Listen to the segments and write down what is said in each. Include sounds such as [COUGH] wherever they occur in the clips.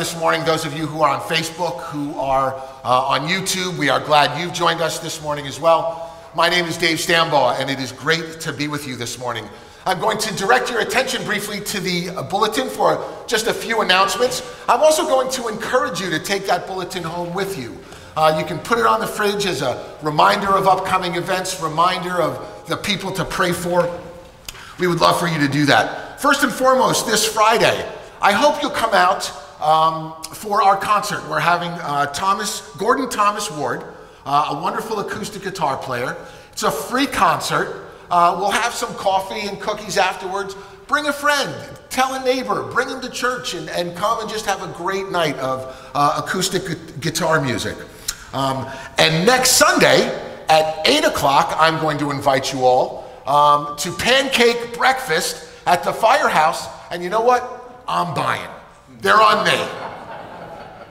this morning, those of you who are on Facebook, who are uh, on YouTube. We are glad you've joined us this morning as well. My name is Dave Stambaugh, and it is great to be with you this morning. I'm going to direct your attention briefly to the uh, bulletin for just a few announcements. I'm also going to encourage you to take that bulletin home with you. Uh, you can put it on the fridge as a reminder of upcoming events, reminder of the people to pray for. We would love for you to do that. First and foremost, this Friday, I hope you'll come out um, for our concert. We're having uh, Thomas, Gordon Thomas Ward, uh, a wonderful acoustic guitar player. It's a free concert. Uh, we'll have some coffee and cookies afterwards. Bring a friend, tell a neighbor, bring them to church, and, and come and just have a great night of uh, acoustic gu- guitar music. Um, and next Sunday at 8 o'clock, I'm going to invite you all um, to pancake breakfast at the firehouse, and you know what? I'm buying. They're on me.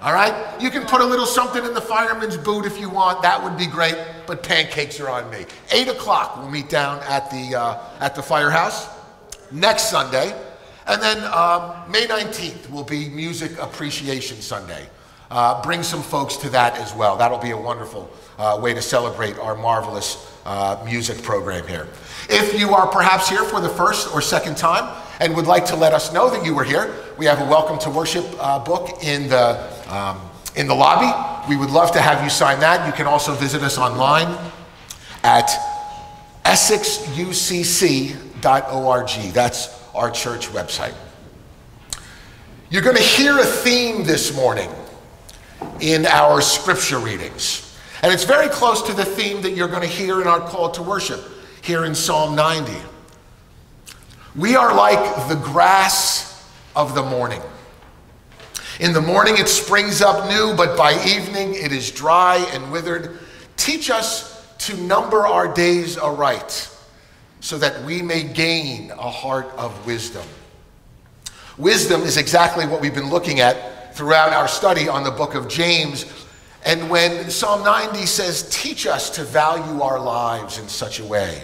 All right? You can put a little something in the fireman's boot if you want. That would be great. But pancakes are on me. Eight o'clock, we'll meet down at the uh, at the firehouse next Sunday, and then um, May 19th will be Music Appreciation Sunday. Uh, bring some folks to that as well. That'll be a wonderful uh, way to celebrate our marvelous uh, music program here. If you are perhaps here for the first or second time and would like to let us know that you were here, we have a welcome to worship uh, book in the, um, in the lobby. We would love to have you sign that. You can also visit us online at essexucc.org. That's our church website. You're going to hear a theme this morning in our scripture readings. And it's very close to the theme that you're going to hear in our call to worship here in Psalm 90. We are like the grass of the morning. In the morning it springs up new, but by evening it is dry and withered. Teach us to number our days aright, so that we may gain a heart of wisdom. Wisdom is exactly what we've been looking at throughout our study on the book of James. And when Psalm 90 says, Teach us to value our lives in such a way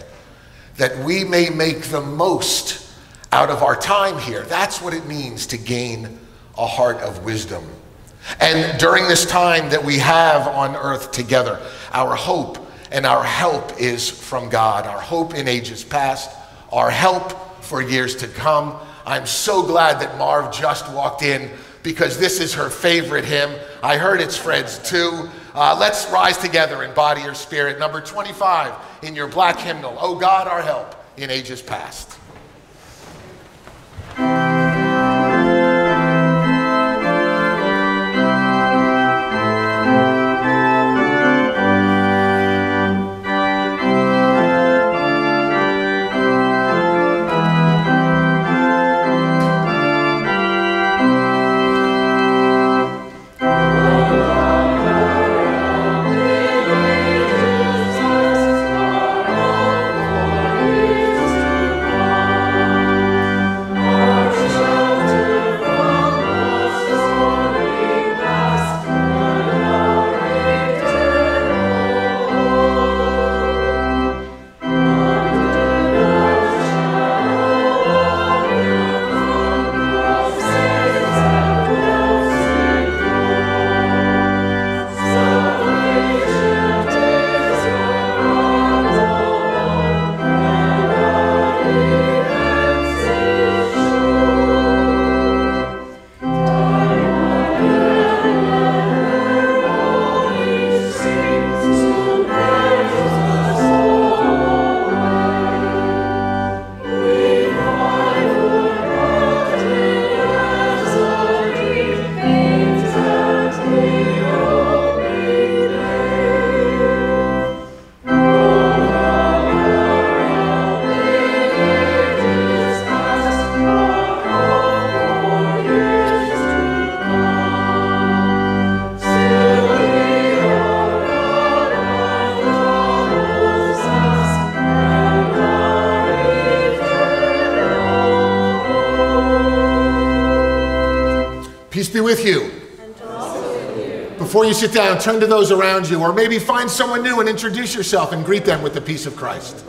that we may make the most out of our time here, that's what it means to gain a heart of wisdom. And during this time that we have on earth together, our hope and our help is from God. Our hope in ages past, our help for years to come. I'm so glad that Marv just walked in because this is her favorite hymn. I heard it's Fred's too. Uh, let's rise together in body or spirit. Number 25 in your black hymnal, Oh God, our help in ages past. With you. Before you sit down, turn to those around you, or maybe find someone new and introduce yourself and greet them with the peace of Christ.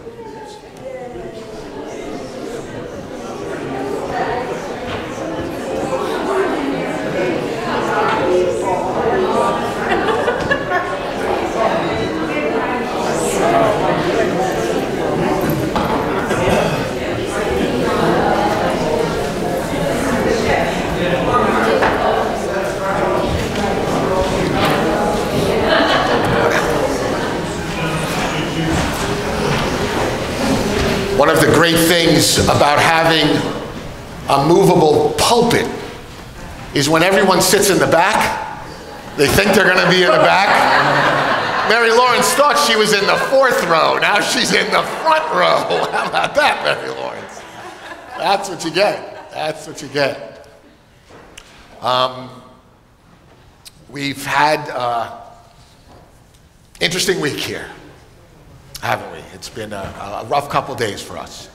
great things about having a movable pulpit is when everyone sits in the back, they think they're going to be in the back. Mary Lawrence thought she was in the fourth row. Now she's in the front row. [LAUGHS] How about that, Mary Lawrence? That's what you get. That's what you get. Um, we've had uh, interesting week here, haven't we? It's been a, a rough couple days for us.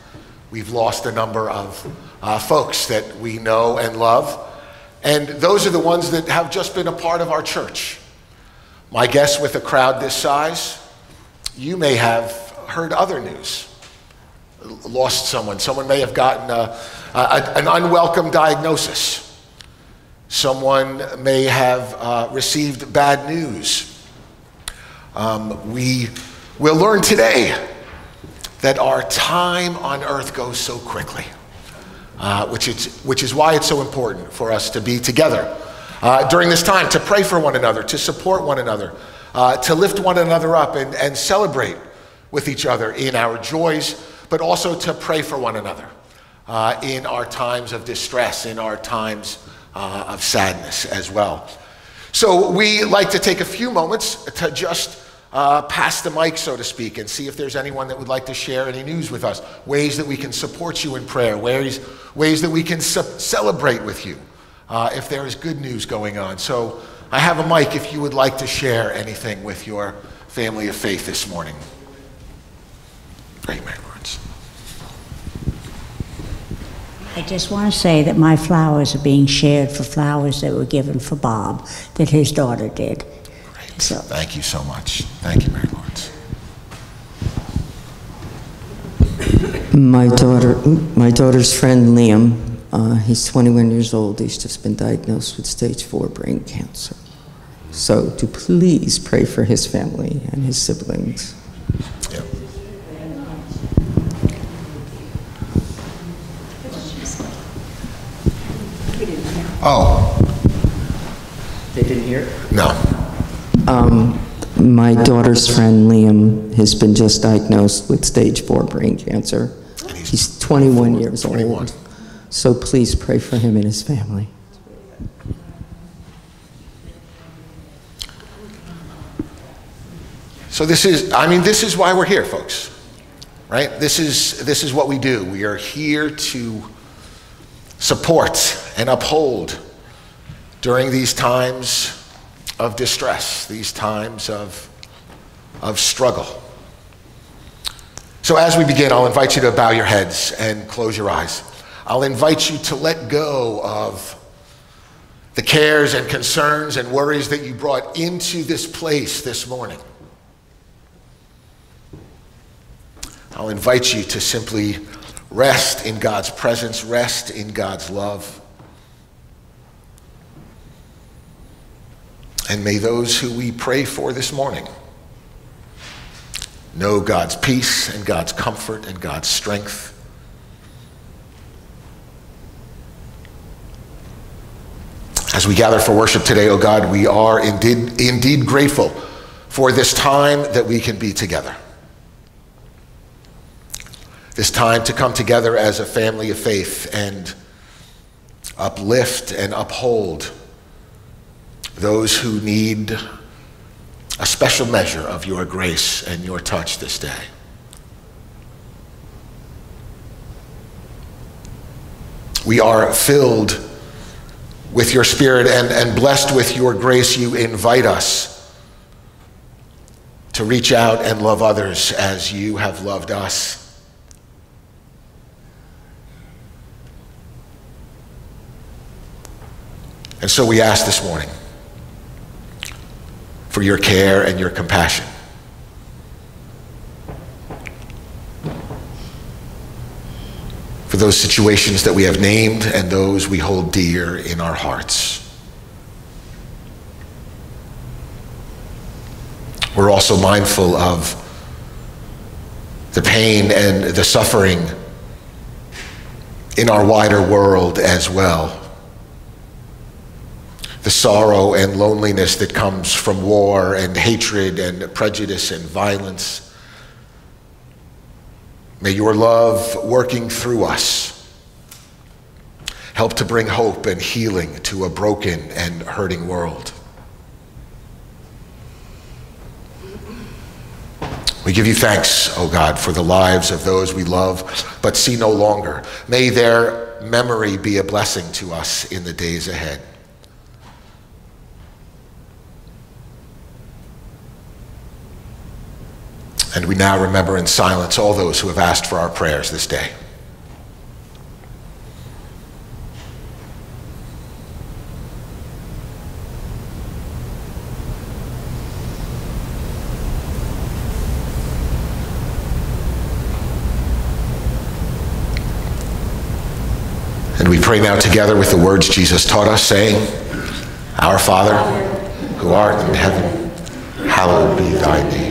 We've lost a number of uh, folks that we know and love, and those are the ones that have just been a part of our church. My guess with a crowd this size, you may have heard other news. Lost someone. Someone may have gotten a, a, an unwelcome diagnosis. Someone may have uh, received bad news. Um, we will learn today that our time on earth goes so quickly, uh, which, is, which is why it's so important for us to be together uh, during this time, to pray for one another, to support one another, uh, to lift one another up and, and celebrate with each other in our joys, but also to pray for one another uh, in our times of distress, in our times uh, of sadness as well. So we like to take a few moments to just uh, pass the mic, so to speak, and see if there's anyone that would like to share any news with us, ways that we can support you in prayer, ways, ways that we can celebrate with you uh, if there is good news going on. So I have a mic if you would like to share anything with your family of faith this morning. Great, Mary Lawrence. I just want to say that my flowers are being shared for flowers that were given for Bob that his daughter did. So. Thank you so much. Thank you, Mary Lawrence. My daughter, my daughter's friend Liam, uh, he's 21 years old. He's just been diagnosed with stage four brain cancer. So to please pray for his family and his siblings. Yep. Oh. They didn't hear? No. Um, my daughter's friend Liam has been just diagnosed with stage four brain cancer. He's 21 years 21. old. So please pray for him and his family. So this is, I mean, this is why we're here, folks. Right? This is, this is what we do. We are here to support and uphold during these times of distress, these times of, of struggle. So, as we begin, I'll invite you to bow your heads and close your eyes. I'll invite you to let go of the cares and concerns and worries that you brought into this place this morning. I'll invite you to simply rest in God's presence, rest in God's love. And may those who we pray for this morning know God's peace and God's comfort and God's strength. As we gather for worship today, O oh God, we are indeed, indeed grateful for this time that we can be together. This time to come together as a family of faith and uplift and uphold those who need a special measure of your grace and your touch this day. We are filled with your Spirit and, and blessed with your grace. You invite us to reach out and love others as you have loved us. And so we ask this morning for your care and your compassion. For those situations that we have named and those we hold dear in our hearts. We're also mindful of the pain and the suffering in our wider world as well the sorrow and loneliness that comes from war and hatred and prejudice and violence. May your love working through us help to bring hope and healing to a broken and hurting world. We give you thanks, O oh God, for the lives of those we love but see no longer. May their memory be a blessing to us in the days ahead. And we now remember in silence all those who have asked for our prayers this day. And we pray now together with the words Jesus taught us, saying, Our Father, who art in heaven, hallowed be thy name.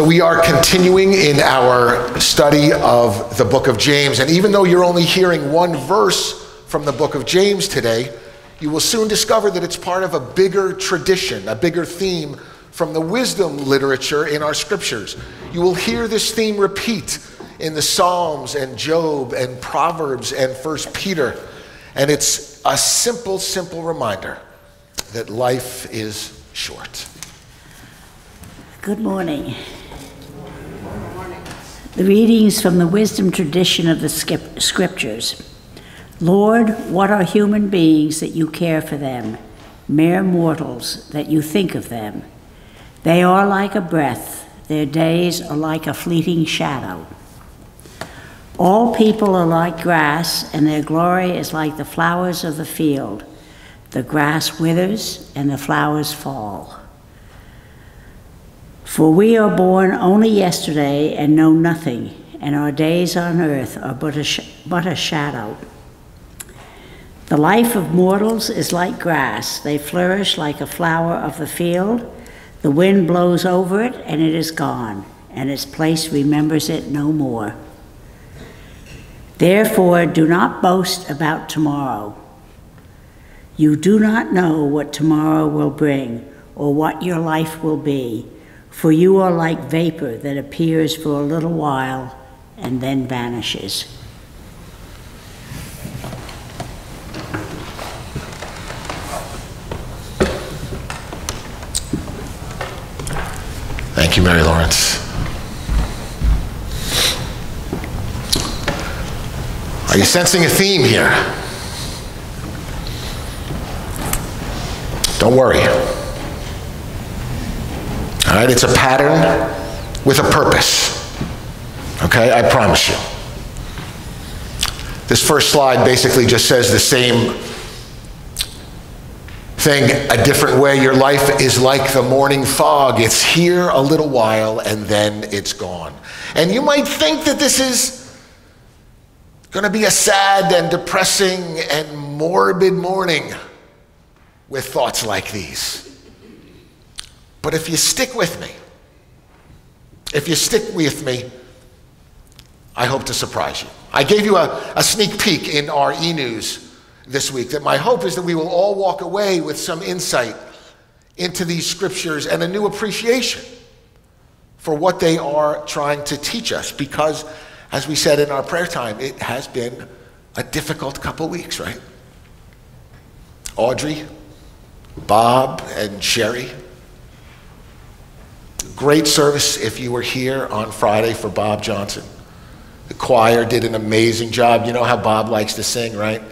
So, we are continuing in our study of the book of James. And even though you're only hearing one verse from the book of James today, you will soon discover that it's part of a bigger tradition, a bigger theme from the wisdom literature in our scriptures. You will hear this theme repeat in the Psalms and Job and Proverbs and First Peter. And it's a simple, simple reminder that life is short. Good morning. The readings from the wisdom tradition of the scriptures. Lord, what are human beings that you care for them, mere mortals that you think of them? They are like a breath, their days are like a fleeting shadow. All people are like grass, and their glory is like the flowers of the field. The grass withers, and the flowers fall. For we are born only yesterday and know nothing, and our days on earth are but a, sh- but a shadow. The life of mortals is like grass, they flourish like a flower of the field. The wind blows over it, and it is gone, and its place remembers it no more. Therefore, do not boast about tomorrow. You do not know what tomorrow will bring or what your life will be, for you are like vapor that appears for a little while and then vanishes. Thank you, Mary Lawrence. Are you sensing a theme here? Don't worry. All right, it's a pattern with a purpose. Okay, I promise you. This first slide basically just says the same thing a different way. Your life is like the morning fog. It's here a little while and then it's gone. And you might think that this is going to be a sad and depressing and morbid morning with thoughts like these. But if you stick with me, if you stick with me, I hope to surprise you. I gave you a, a sneak peek in our e news this week that my hope is that we will all walk away with some insight into these scriptures and a new appreciation for what they are trying to teach us because as we said in our prayer time, it has been a difficult couple weeks, right? Audrey, Bob, and Sherry. Great service if you were here on Friday for Bob Johnson. The choir did an amazing job. You know how Bob likes to sing, right?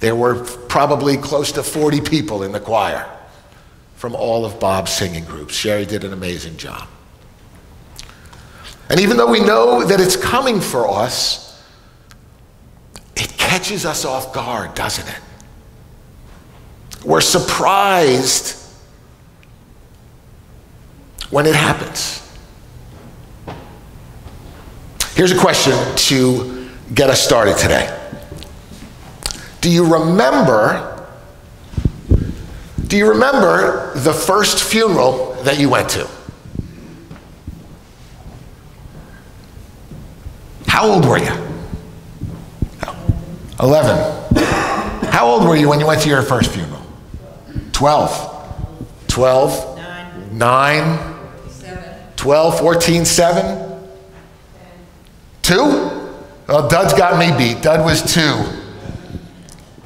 There were probably close to 40 people in the choir from all of Bob's singing groups. Sherry did an amazing job. And even though we know that it's coming for us, it catches us off guard, doesn't it? We're surprised when it happens. Here's a question to get us started today. Do you remember? Do you remember the first funeral that you went to? How old were you? 11. How old were you when you went to your first funeral? 12. 12. 9. 9. 12, 14, 7. 2? Well, Dud's got me beat. Dud was 2.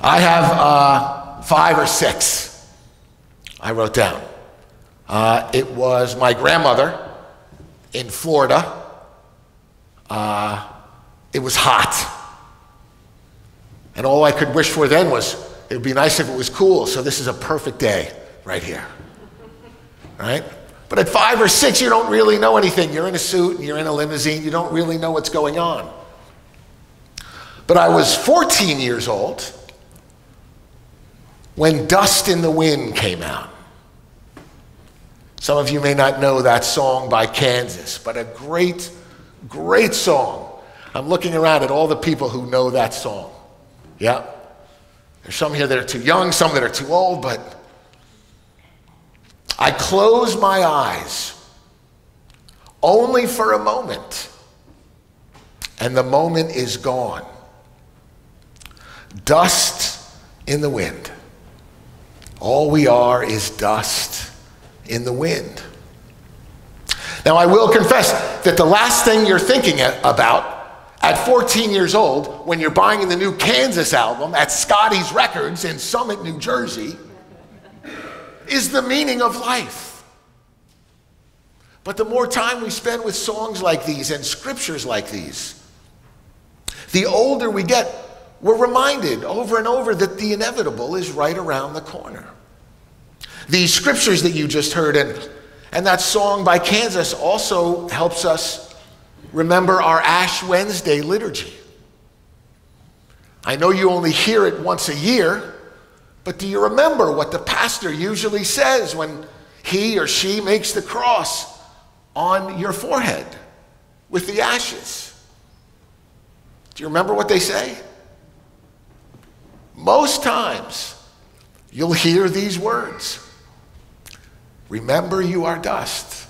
I have uh, 5 or 6. I wrote down. Uh, it was my grandmother in Florida. Uh, it was hot. And all I could wish for then was it would be nice if it was cool. So this is a perfect day right here. Right? But at five or six, you don't really know anything. You're in a suit and you're in a limousine. You don't really know what's going on. But I was 14 years old when Dust in the Wind came out. Some of you may not know that song by Kansas, but a great, great song. I'm looking around at all the people who know that song. Yeah. There's some here that are too young, some that are too old, but I close my eyes only for a moment, and the moment is gone. Dust in the wind. All we are is dust in the wind. Now, I will confess that the last thing you're thinking about at 14 years old, when you're buying the new Kansas album at Scotty's Records in Summit, New Jersey, is the meaning of life. But the more time we spend with songs like these and scriptures like these, the older we get, we're reminded over and over that the inevitable is right around the corner. These scriptures that you just heard and, and that song by Kansas also helps us remember our Ash Wednesday liturgy. I know you only hear it once a year, but do you remember what the pastor usually says when he or she makes the cross on your forehead with the ashes? Do you remember what they say? Most times, you'll hear these words Remember, you are dust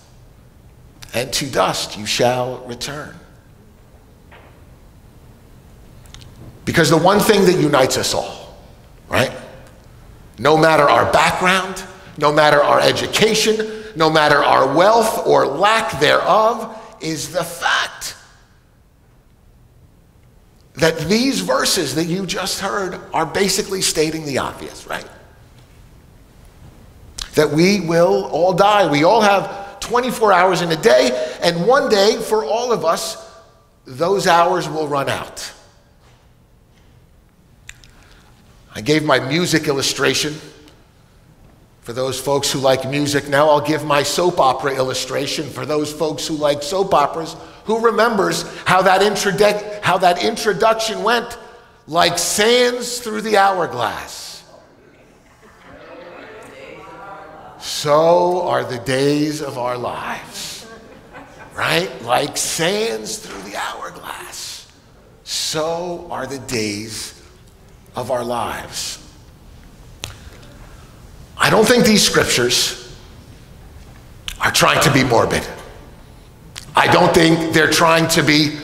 and to dust you shall return. Because the one thing that unites us all, right? No matter our background, no matter our education, no matter our wealth or lack thereof, is the fact that these verses that you just heard are basically stating the obvious, right? That we will all die. We all have 24 hours in a day, and one day for all of us, those hours will run out. I gave my music illustration. For those folks who like music, now I'll give my soap opera illustration. For those folks who like soap operas, who remembers how that, introdu- how that introduction went like sands through the hourglass? so are the days of our lives. Right? Like sands through the hourglass, so are the days of our lives. I don't think these scriptures are trying to be morbid. I don't think they're trying to be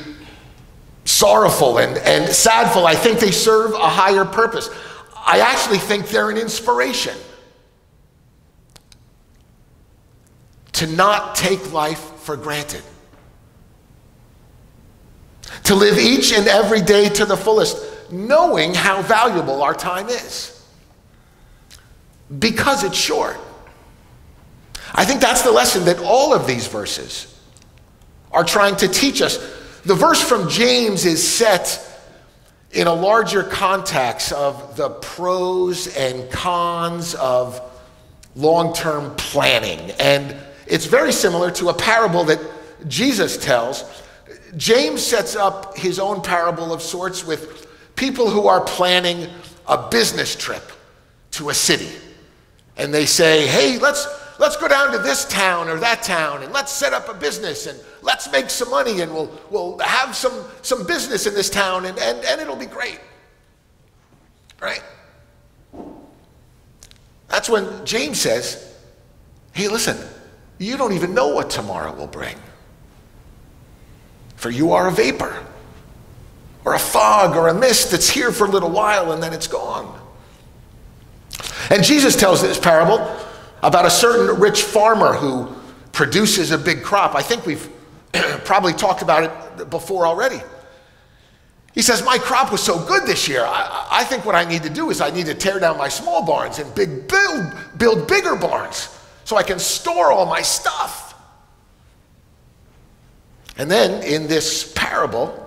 sorrowful and, and sadful. I think they serve a higher purpose. I actually think they're an inspiration. to not take life for granted. To live each and every day to the fullest, knowing how valuable our time is. Because it's short. I think that's the lesson that all of these verses are trying to teach us. The verse from James is set in a larger context of the pros and cons of long term planning and it's very similar to a parable that Jesus tells. James sets up his own parable of sorts with people who are planning a business trip to a city. And they say, hey, let's, let's go down to this town or that town and let's set up a business and let's make some money and we'll, we'll have some, some business in this town and, and, and it'll be great. Right? That's when James says, hey, listen, you don't even know what tomorrow will bring. For you are a vapor, or a fog, or a mist that's here for a little while and then it's gone. And Jesus tells this parable about a certain rich farmer who produces a big crop. I think we've [CLEARS THROAT] probably talked about it before already. He says, My crop was so good this year. I, I, think what I need to do is I need to tear down my small barns and big, build, build bigger barns so I can store all my stuff. And then in this parable,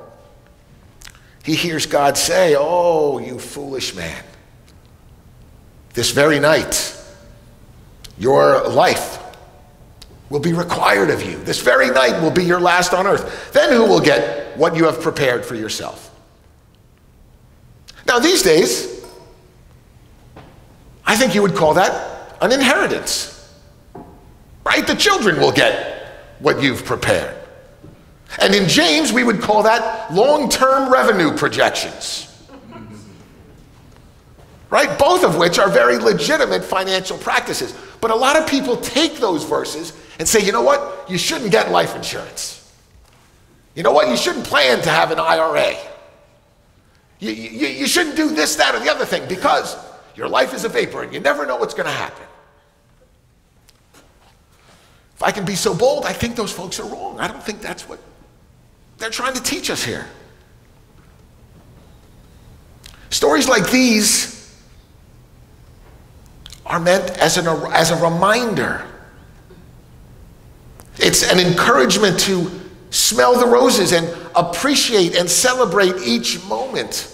he hears God say, Oh, you foolish man. This very night, your life will be required of you. This very night will be your last on earth. Then who will get what you have prepared for yourself? Now, these days, I think you would call that an inheritance. Right? The children will get what you've prepared. And in James, we would call that long term revenue projections. Right? Both of which are very legitimate financial practices. But a lot of people take those verses and say, you know what? You shouldn't get life insurance. You know what? You shouldn't plan to have an IRA. You, you, you shouldn't do this, that, or the other thing because your life is a vapor and you never know what's going to happen. If I can be so bold, I think those folks are wrong. I don't think that's what they're trying to teach us here. Stories like these are meant as, an, as a reminder. It's an encouragement to smell the roses and appreciate and celebrate each moment.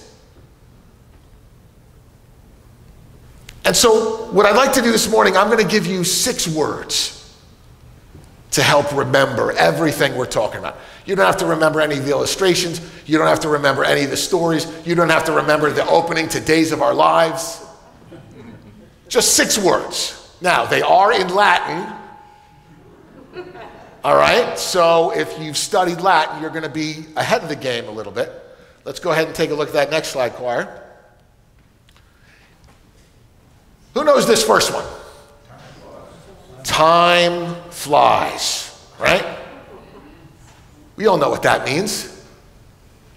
And so, what I'd like to do this morning, I'm going to give you six words to help remember everything we're talking about. You don't have to remember any of the illustrations. You don't have to remember any of the stories. You don't have to remember the opening to Days of Our Lives. Just six words. Now, they are in Latin. All right? So if you've studied Latin, you're going to be ahead of the game a little bit. Let's go ahead and take a look at that next slide, choir. Who knows this first one? Time flies, right? We all know what that means.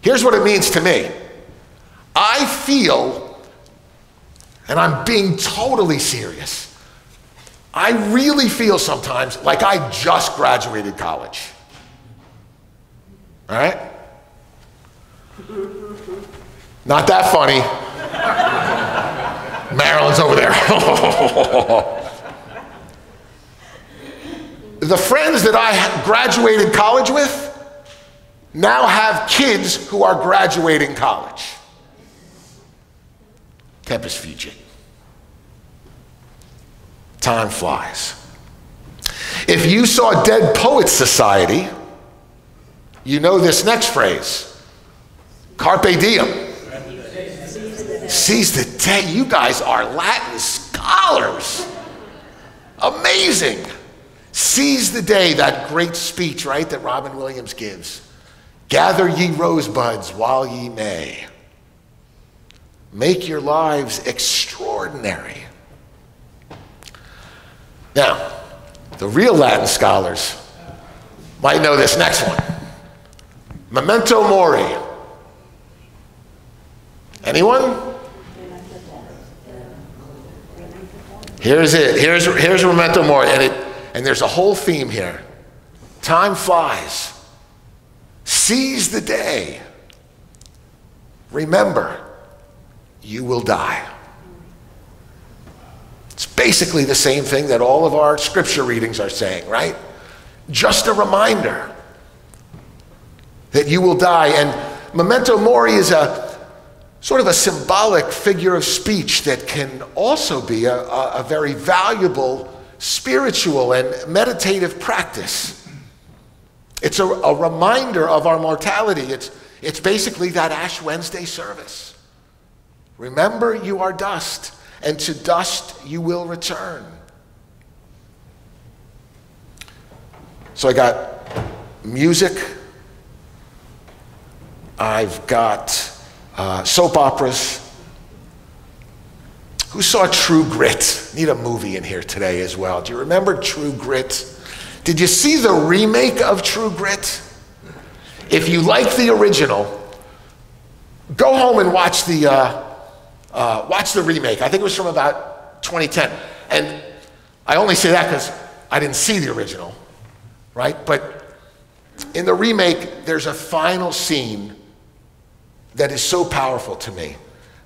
Here's what it means to me I feel, and I'm being totally serious, I really feel sometimes like I just graduated college. All right? Not that funny. [LAUGHS] Marilyn's over there. [LAUGHS] the friends that I graduated college with now have kids who are graduating college. Tempus Fugit. Time flies. If you saw Dead Poets Society, you know this next phrase Carpe diem. Seize the day. You guys are Latin scholars. Amazing. Seize the day, that great speech, right, that Robin Williams gives. Gather ye rosebuds while ye may. Make your lives extraordinary. Now, the real Latin scholars might know this next one Memento Mori. Anyone? Here's it. Here's, here's Memento Mori. And it, and there's a whole theme here. Time flies. Seize the day. Remember, you will die. It's basically the same thing that all of our scripture readings are saying, right? Just a reminder that you will die. And memento mori is a sort of a symbolic figure of speech that can also be a, a, a very valuable spiritual and meditative practice. It's a, a, reminder of our mortality. It's, it's basically that Ash Wednesday service. Remember, you are dust, and to dust you will return. So I got music, I've got uh, soap operas. Who saw True Grit? Need a movie in here today as well. Do you remember True Grit? Did you see the remake of True Grit? If you like the original, go home and watch the uh, uh, watch the remake. I think it was from about 2010. And I only say that because I didn't see the original, right? But in the remake, there's a final scene that is so powerful to me.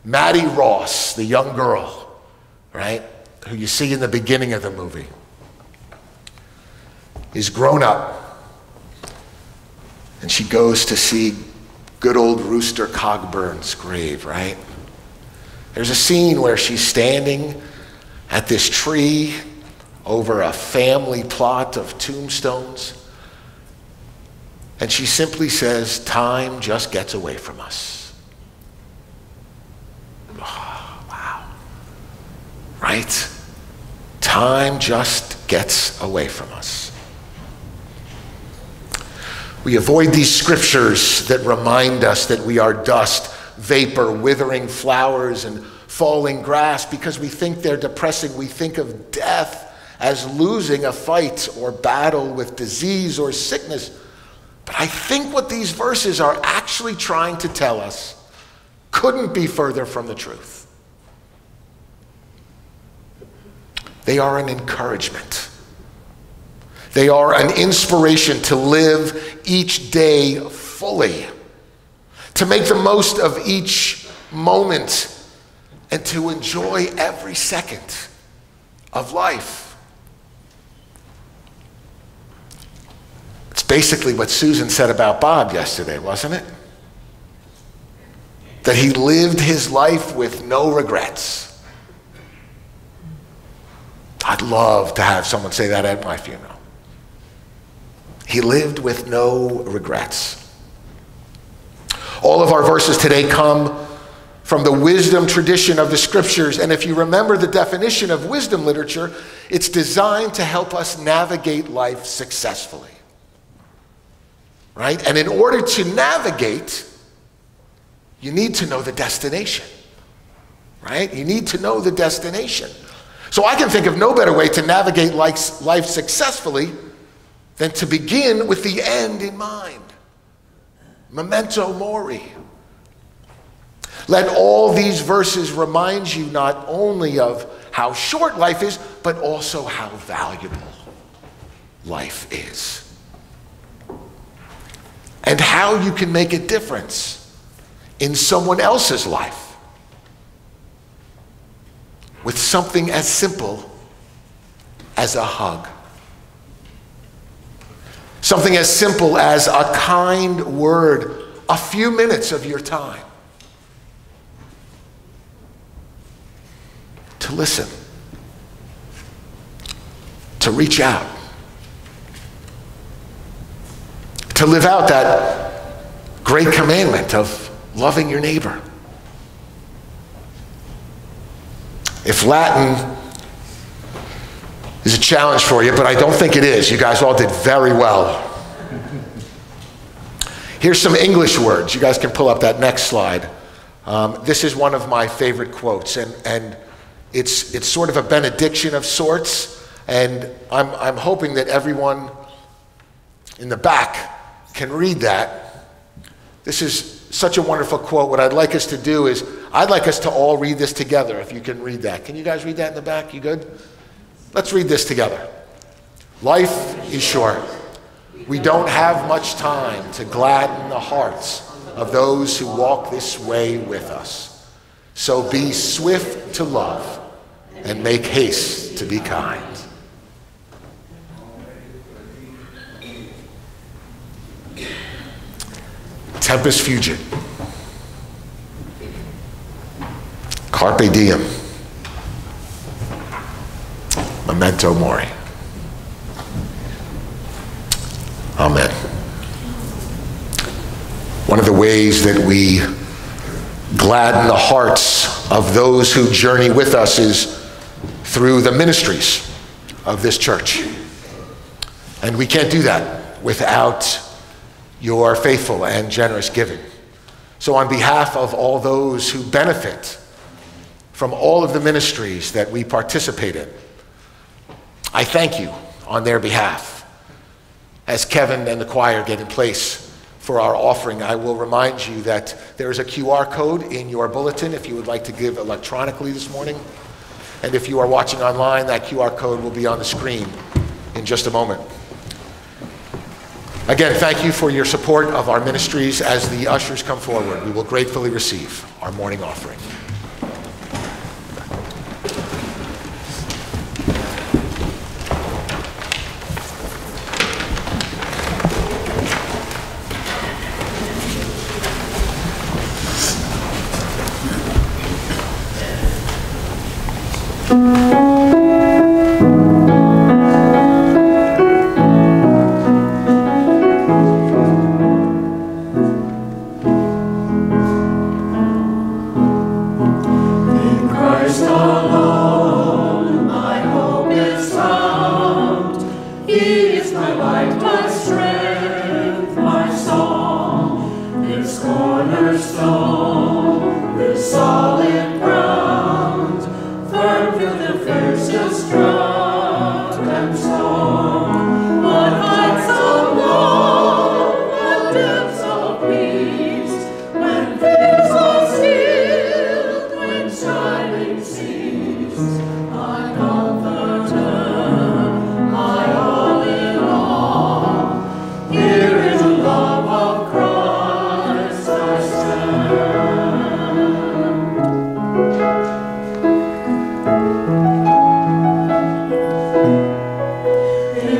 Mattie Ross, the young girl, right, who you see in the beginning of the movie, is grown up and she goes to see good old Rooster Cogburn's grave, right? There's a scene where she's standing at this tree over a family plot of tombstones. And she simply says, Time just gets away from us. Oh, [SIGHS] wow. Right? Time just gets away from us. We avoid these scriptures that remind us that we are dust, vapor, withering flowers, and falling grass because we think they're depressing. We think of death as losing a fight or battle with disease or sickness. But I think what these verses are actually trying to tell us couldn't be further from the truth. They are an encouragement. They are an inspiration to live each day fully, to make the most of each moment, and to enjoy every second of life. It's basically what Susan said about Bob yesterday, wasn't it? That he lived his life with no regrets. I'd love to have someone say that at my funeral. He lived with no regrets. All of our verses today come from the wisdom tradition of the scriptures. And if you remember the definition of wisdom literature, it's designed to help us navigate life successfully. Right? And in order to navigate, you need to know the destination. Right? You need to know the destination. So I can think of no better way to navigate life, life successfully than to begin with the end in mind. Memento mori. Let all these verses remind you not only of how short life is, but also how valuable life is. And how you can make a difference in someone else's life with something as simple as a hug. Something as simple as a kind word, a few minutes of your time. To listen, to reach out, to live out that great commandment of loving your neighbor. If Latin is a challenge for you, but I don't think it is. You guys all did very well. Here's some English words. You guys can pull up that next slide. Um, this is one of my favorite quotes, and, and it's, it's sort of a benediction of sorts. And I'm, I'm hoping that everyone in the back can read that. This is such a wonderful quote. What I'd like us to do is, I'd like us to all read this together, if you can read that. Can you guys read that in the back? You good? Let's read this together. Life is short. We don't have much time to gladden the hearts of those who walk this way with us. So be swift to love and make haste to be kind. Tempus fugit. Carpe diem. Memento Mori. Amen. One of the ways that we gladden the hearts of those who journey with us is through the ministries of this church. And we can't do that without your faithful and generous giving. So, on behalf of all those who benefit from all of the ministries that we participate in, I thank you on their behalf. As Kevin and the choir get in place for our offering, I will remind you that there is a QR code in your bulletin if you would like to give electronically this morning. And if you are watching online, that QR code will be on the screen in just a moment. Again, thank you for your support of our ministries. As the ushers come forward, we will gratefully receive our morning offering.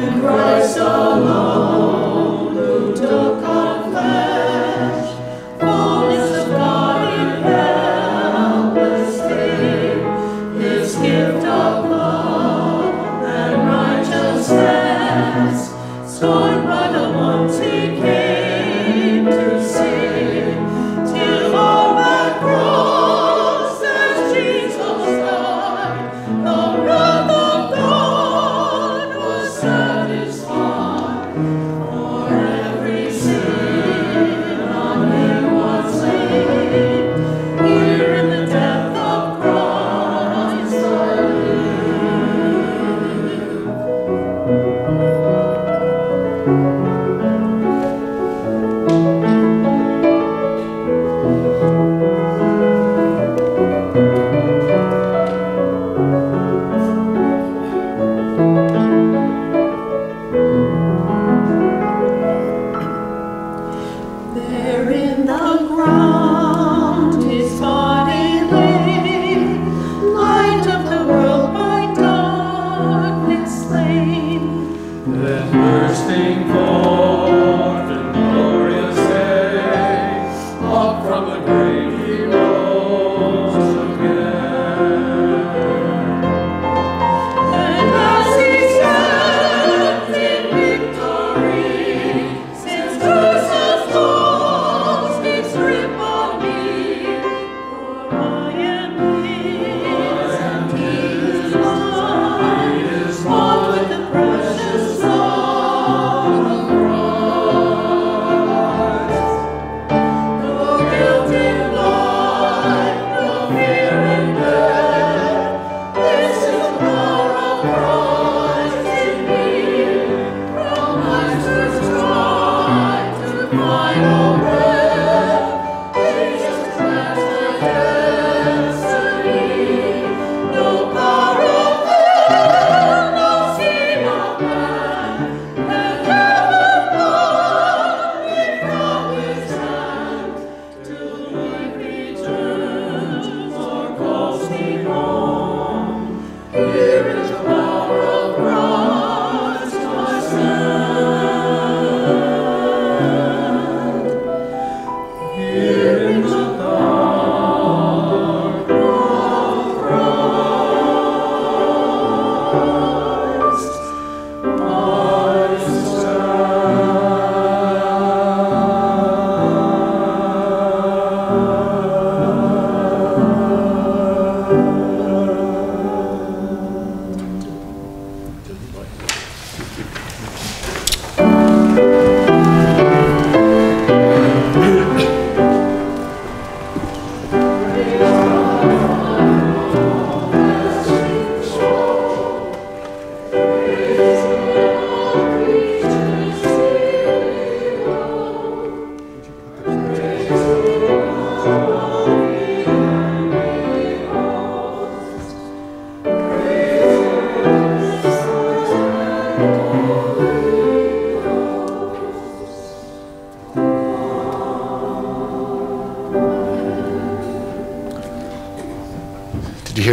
in Christ.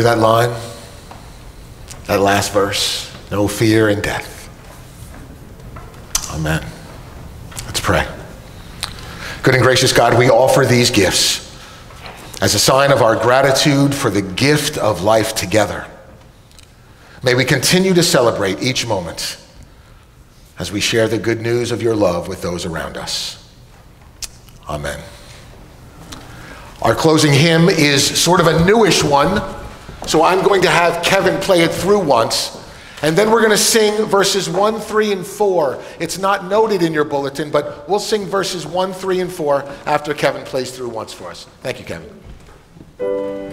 That line? That last verse? No fear in death. Amen. Let's pray. Good and gracious God, we offer these gifts as a sign of our gratitude for the gift of life together. May we continue to celebrate each moment as we share the good news of your love with those around us. Amen. Our closing hymn is sort of a newish one, so I'm going to have Kevin play it through once. And then we're going to sing verses 1, 3, and 4. It's not noted in your bulletin, but we'll sing verses 1, 3, and 4 after Kevin plays through once for us. Thank you, Kevin.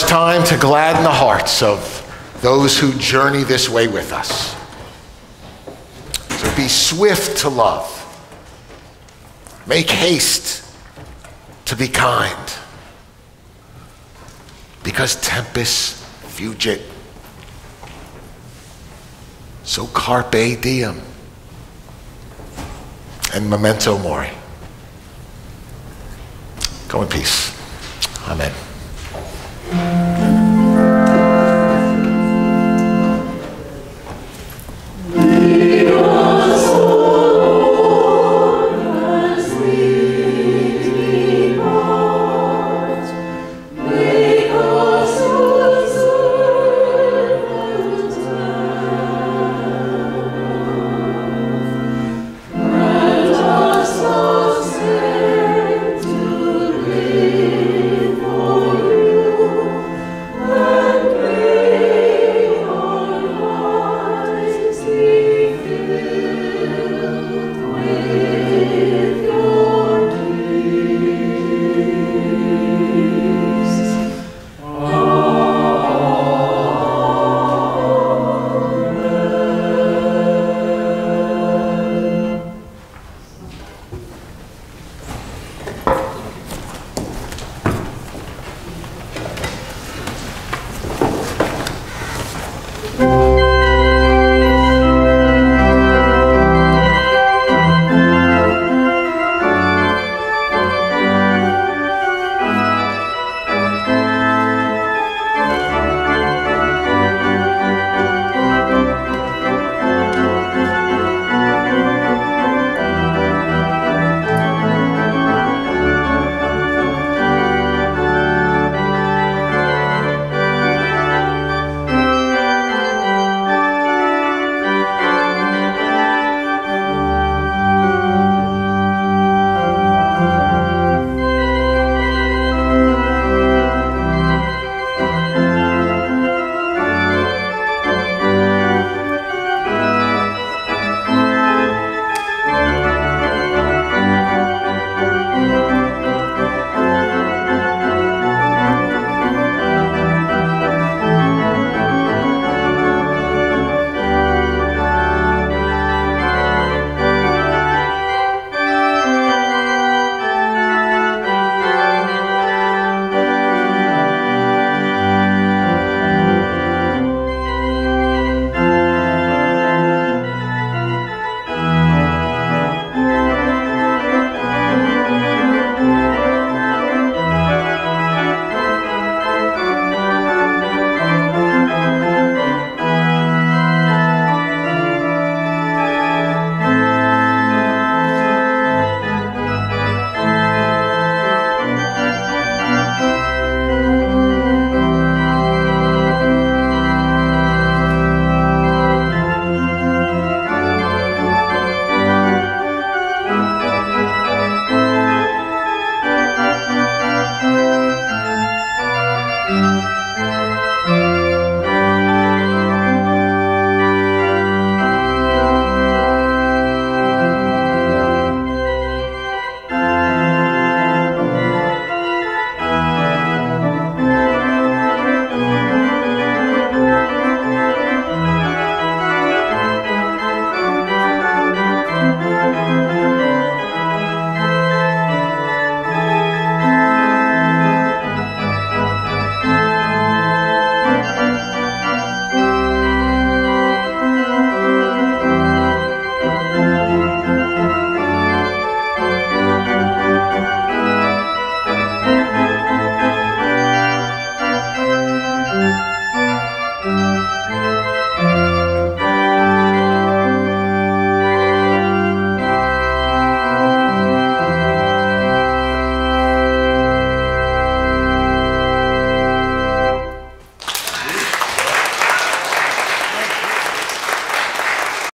Much time to gladden the hearts of those who journey this way with us. So be swift to love. Make haste to be kind. Because tempus fugit. So carpe diem and memento mori. Go in peace. Amen. Mm-hmm.